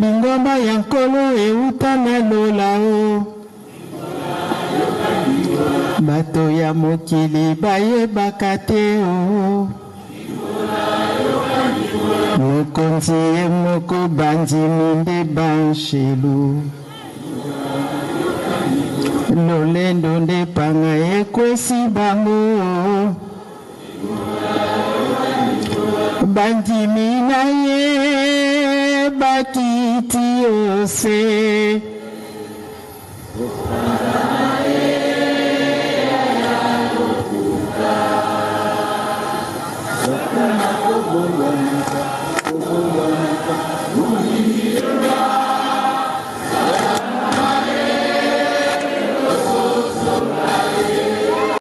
lingomba ya nkolo euta na lola o bato ya mokili bayebaka te o oh. mokonzi ye moko bandimi nde banshelu lolendo nde panga ekwesi bango bandimi na ye baki प्रीतियों से Thank you.